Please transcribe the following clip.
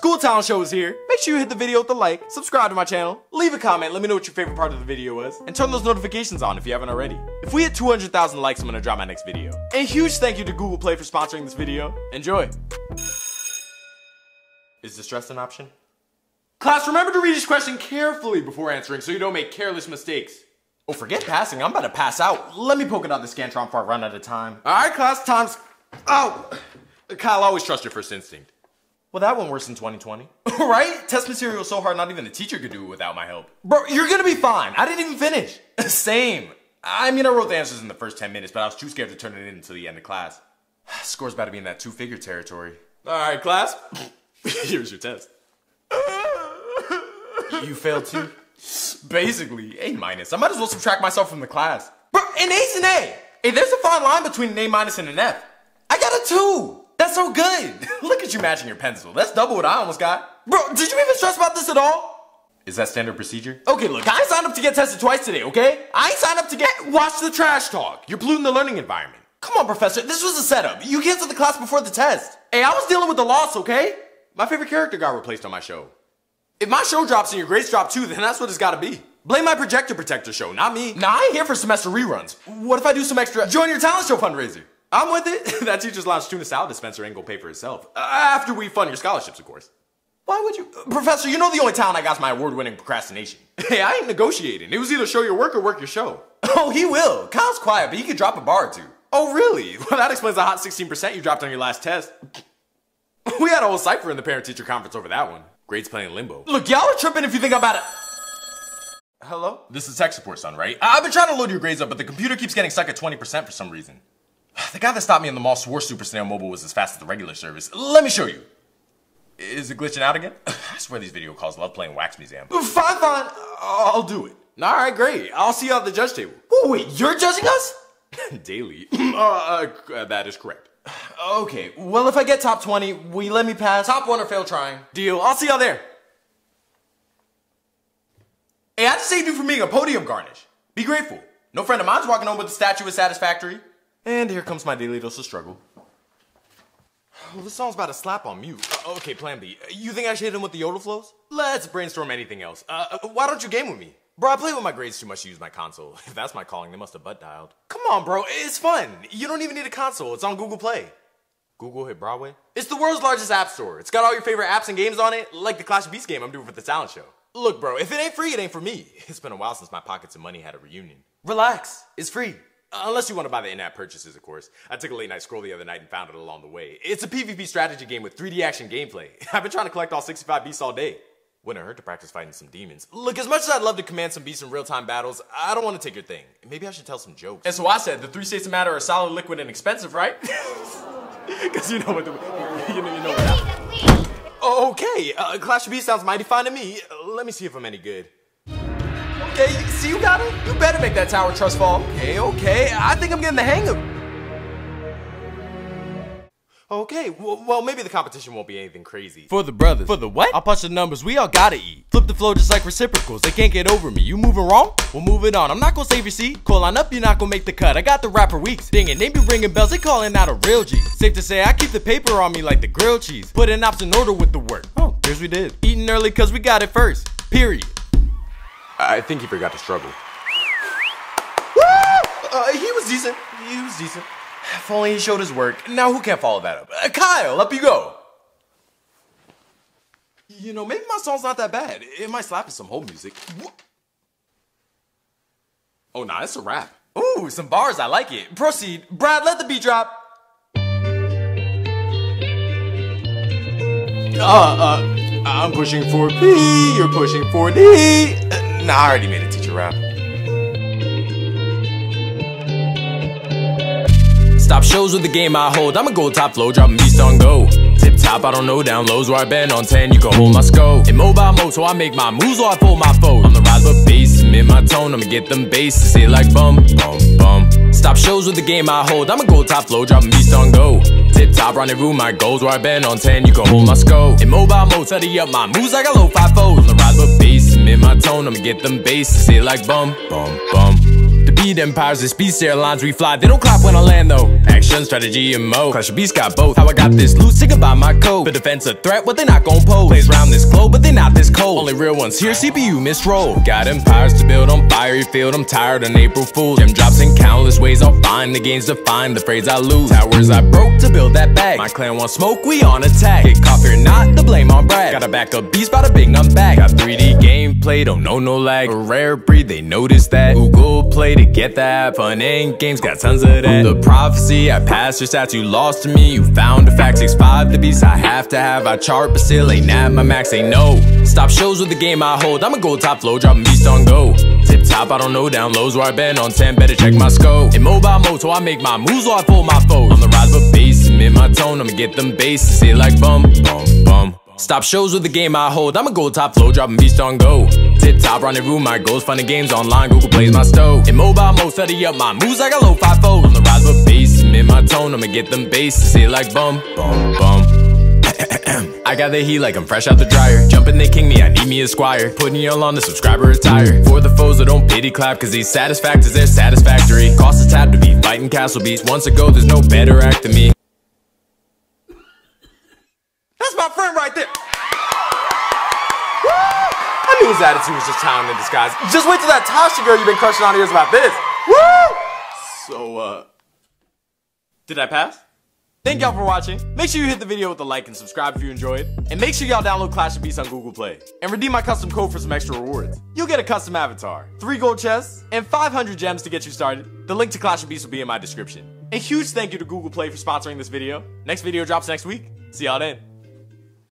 School Talent Show is here. Make sure you hit the video with a like, subscribe to my channel, leave a comment, let me know what your favorite part of the video was, and turn those notifications on if you haven't already. If we hit 200,000 likes, I'm gonna drop my next video. A huge thank you to Google Play for sponsoring this video. Enjoy. Is distress an option? Class, remember to read each question carefully before answering so you don't make careless mistakes. Oh, forget passing. I'm about to pass out. Let me poke it out the Scantron before I run out of time. All right, class, time's... Oh! Kyle, always trust your first instinct. Well, that went worse in 2020. right? Test material so hard not even the teacher could do it without my help. Bro, you're gonna be fine. I didn't even finish. Same. I mean, I wrote the answers in the first 10 minutes, but I was too scared to turn it in until the end of class. Score's about to be in that two-figure territory. All right, class. Here's your test. you failed too? Basically, A minus. I might as well subtract myself from the class. Bro, an A's an A. Hey, there's a fine line between an A minus and an F. I got a two. That's so good. Look at you matching your pencil. That's double what I almost got. Bro, did you even stress about this at all? Is that standard procedure? Okay, look, I signed up to get tested twice today, okay? I signed up to get- Watch the trash talk. You're polluting the learning environment. Come on, professor, this was a setup. You canceled the class before the test. Hey, I was dealing with the loss, okay? My favorite character got replaced on my show. If my show drops and your grades drop too, then that's what it's gotta be. Blame my projector protector show, not me. Nah, I ain't here for semester reruns. What if I do some extra- Join your talent show fundraiser. I'm with it. that teacher's lounge tuna salad dispenser ain't gonna pay for itself. Uh, after we fund your scholarships, of course. Why would you? Uh, Professor, you know the only talent I got is my award-winning procrastination. Hey, I ain't negotiating. It was either show your work or work your show. Oh, he will. Kyle's quiet, but he can drop a bar or two. Oh, really? Well, that explains the hot 16% you dropped on your last test. we had a whole cipher in the parent-teacher conference over that one. Grades playing limbo. Look, y'all are tripping if you think I'm about it. Hello? This is tech support, son, right? I've been trying to load your grades up, but the computer keeps getting stuck at 20% for some reason. The guy that stopped me in the mall swore Super Snail Mobile was as fast as the regular service. Let me show you. Is it glitching out again? I swear these video calls love playing Wax Museum. Fine, fine. I'll do it. All right, great. I'll see you at the judge table. Oh, wait, you're judging us? Daily. uh, uh, that is correct. Okay, well, if I get top 20, will you let me pass? Top one or fail trying. Deal. I'll see y'all there. Hey, I just saved you from being a podium garnish. Be grateful. No friend of mine's walking home with the statue of satisfactory. And here comes my daily dose of struggle. Well, this song's about to slap on mute. Uh, okay, plan B. You think I should hit him with the yodel flows? Let's brainstorm anything else. Uh, uh, why don't you game with me? Bro, I play with my grades too much to use my console. If that's my calling, they must have butt dialed. Come on, bro. It's fun. You don't even need a console. It's on Google Play. Google hit Broadway? It's the world's largest app store. It's got all your favorite apps and games on it, like the Clash of Beasts game I'm doing for the talent show. Look, bro, if it ain't free, it ain't for me. It's been a while since my pockets of money had a reunion. Relax. It's free. Unless you want to buy the in-app purchases, of course. I took a late night scroll the other night and found it along the way. It's a PvP strategy game with 3D action gameplay. I've been trying to collect all 65 beasts all day. Wouldn't hurt to practice fighting some demons. Look, as much as I'd love to command some beasts in real-time battles, I don't want to take your thing. Maybe I should tell some jokes. And so I said, the three states of matter are solid, liquid, and expensive, right? Because you know what the, you know, you know what I, Okay, uh, Clash of Beasts sounds mighty fine to me. Let me see if I'm any good. Okay, see you got it? You better make that tower trust fall. Okay, okay, I think I'm getting the hang of it. Okay, well, well, maybe the competition won't be anything crazy. For the brothers. For the what? I'll punch the numbers, we all gotta eat. Flip the flow just like reciprocals, they can't get over me. You moving wrong? We'll move it on. I'm not gonna save your seat. Call on up, you're not gonna make the cut. I got the rapper weeks. Dang it, they be ringing bells, they calling out a real G. Safe to say, I keep the paper on me like the grilled cheese. Putting ops in order with the work. Oh, here's we did. Eating early cause we got it first. Period. I think he forgot to struggle. Woo! Uh, he was decent. He was decent. If only he showed his work. Now who can't follow that up? Uh, Kyle, up you go. You know, maybe my song's not that bad. It might slap with some whole music. Oh, nah, it's a rap. Ooh, some bars. I like it. Proceed. Brad, let the beat drop. Uh, uh, I'm pushing for B, you're pushing for D. Nah, I already made a teacher rap. Stop shows with the game I hold. I'm a gold top flow, dropping beast on go. Tip top, I don't know down lows where I been on 10. You can hold my scope. In mobile mode, so I make my moves while I fold my foes. On the rise, but bass, submit my tone. I'ma get them bases, say like bum, bum, bum. Stop shows with the game I hold. I'm a gold top flow, dropping beast on go. Tip top, rendezvous my goals where I been on 10. You can hold my scope. In mobile mode, study up my moves like a low five foes. On the rise, but bass, submit my tone. I'ma get them bases, say like bum, bum, bum. The beat empires, this beast airlines we fly. They don't clap when I land though. Action, strategy, and mo. Clash of Beast got both. How I got this loot, sick about my code. The defense a threat, what they not gon' pose. Plays round this globe, but they not this cold. Only real ones here, CPU misroll. Got empires to build on fiery field. I'm tired on April Fool. Gem drops in countless ways. I'll find the gains to find the phrase I lose. Towers I broke to build that bag. My clan want smoke, we on attack. Get caught here, not the blame on Brad. Got a backup beast, by the big, I'm back. Got 3D gameplay, don't know no lag. A rare breed, they notice that. Google Play to get that. Fun and games, got tons of that. The prophecy, I passed your stats, you lost to me. You found a fact, 6'5 the beast I have to have. I chart, but still ain't at my max, ain't no Stop shows with the game I hold. I'm a gold top flow, dropping beast on go. Tip top, I don't know down lows where I been on 10, better check my scope. In mobile mode, so I make my moves while I fold my foes. On the rise, but bass, in my tone, I'ma get them bases. Say like bum, bum, bum. Stop shows with the game I hold. I'm a gold top flow, dropping beast on go. Tip top, rendezvous my goals, funny games online. Google plays my stove. In mobile mode, study up my moves like a low five fold. On the rise, but bass, in my tone, I'ma get them bases. Say it like bum, bum, bum. I got the heat like I'm fresh out the dryer. Jumping, they king me, I need me a squire. Putting y'all on the subscriber retire. For the foes that don't pity clap, cause these satisfactors, they're satisfactory. Cost a tab to be fighting castle beats. Once ago, there's no better act than me. That's my friend right there. His attitude was just talent in disguise. Just wait till that Tasha girl you've been crushing on hears about this. Woo! So, uh, did I pass? Thank y'all for watching. Make sure you hit the video with a like and subscribe if you enjoyed. And make sure y'all download Clash of Beasts on Google Play. And redeem my custom code for some extra rewards. You'll get a custom avatar, 3 gold chests, and 500 gems to get you started. The link to Clash of Beasts will be in my description. A huge thank you to Google Play for sponsoring this video. Next video drops next week. See y'all then.